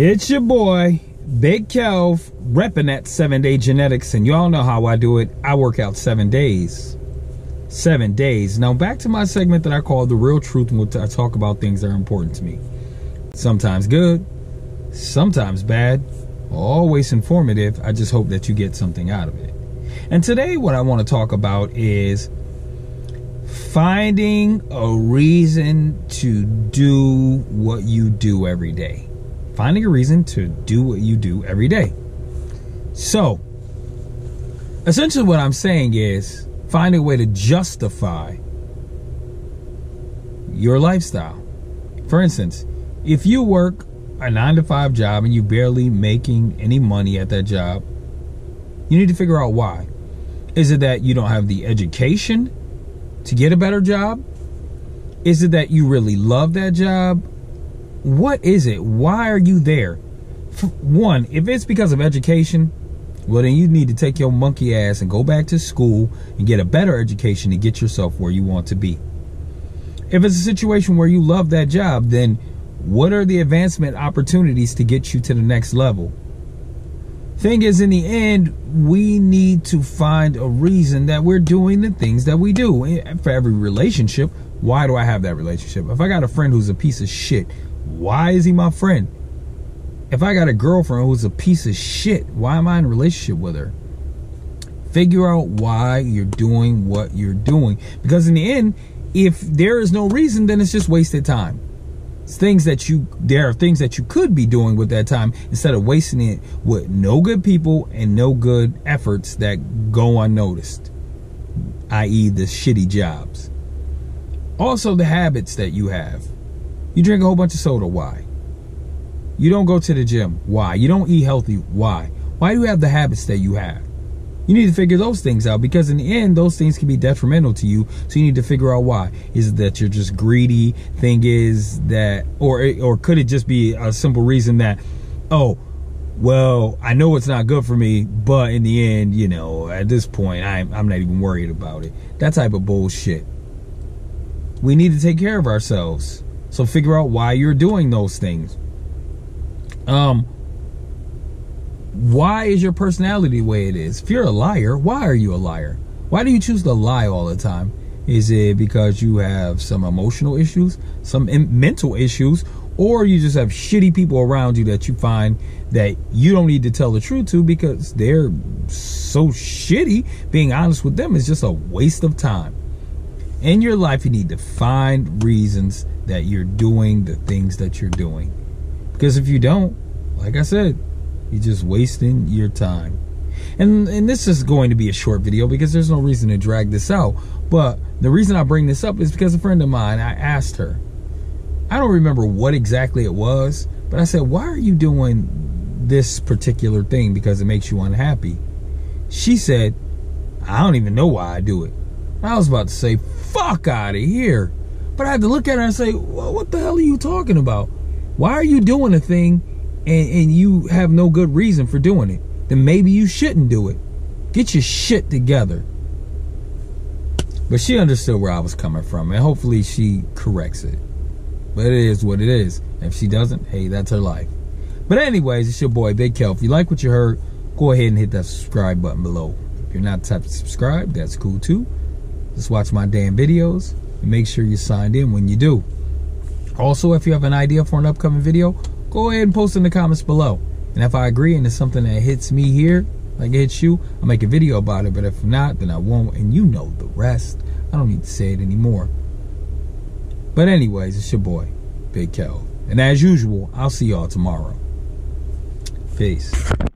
It's your boy, Big Kelv, repping that seven day genetics. And y'all know how I do it. I work out seven days. Seven days. Now, back to my segment that I call The Real Truth, and I talk about things that are important to me. Sometimes good, sometimes bad, always informative. I just hope that you get something out of it. And today, what I want to talk about is finding a reason to do what you do every day. Finding a reason to do what you do every day. So, essentially, what I'm saying is find a way to justify your lifestyle. For instance, if you work a nine to five job and you're barely making any money at that job, you need to figure out why. Is it that you don't have the education to get a better job? Is it that you really love that job? What is it? Why are you there? One, if it's because of education, well, then you need to take your monkey ass and go back to school and get a better education to get yourself where you want to be. If it's a situation where you love that job, then what are the advancement opportunities to get you to the next level? Thing is, in the end, we need to find a reason that we're doing the things that we do. For every relationship, why do I have that relationship? If I got a friend who's a piece of shit, why is he my friend? If I got a girlfriend who's a piece of shit, why am I in a relationship with her? Figure out why you're doing what you're doing. Because in the end, if there is no reason, then it's just wasted time It's things that you there are things that you could be doing with that time instead of wasting it with no good people and no good efforts that go unnoticed i.e. the shitty jobs also the habits that you have you drink a whole bunch of soda why you don't go to the gym why you don't eat healthy why why do you have the habits that you have you need to figure those things out because in the end, those things can be detrimental to you. So you need to figure out why. Is it that you're just greedy? Thing is that, or or could it just be a simple reason that, oh, well, I know it's not good for me, but in the end, you know, at this point, I'm I'm not even worried about it. That type of bullshit. We need to take care of ourselves. So figure out why you're doing those things. Um why is your personality the way it is? If you're a liar, why are you a liar? Why do you choose to lie all the time? Is it because you have some emotional issues, some mental issues, or you just have shitty people around you that you find that you don't need to tell the truth to because they're so shitty? Being honest with them is just a waste of time. In your life, you need to find reasons that you're doing the things that you're doing. Because if you don't, like I said, you're just wasting your time. And and this is going to be a short video because there's no reason to drag this out. But the reason I bring this up is because a friend of mine, I asked her. I don't remember what exactly it was, but I said, "Why are you doing this particular thing because it makes you unhappy?" She said, "I don't even know why I do it." I was about to say, "Fuck out of here." But I had to look at her and say, well, what the hell are you talking about? Why are you doing a thing and, and you have no good reason for doing it, then maybe you shouldn't do it. Get your shit together. But she understood where I was coming from, and hopefully she corrects it. But it is what it is. If she doesn't, hey, that's her life. But anyways, it's your boy Big Kel. If you like what you heard, go ahead and hit that subscribe button below. If you're not the type to subscribe, that's cool too. Just watch my damn videos make sure you're signed in when you do. Also, if you have an idea for an upcoming video, go ahead and post in the comments below. And if I agree and it's something that hits me here, like it hits you, I'll make a video about it. But if not, then I won't. And you know the rest. I don't need to say it anymore. But anyways, it's your boy, Big Kel. And as usual, I'll see y'all tomorrow. Peace.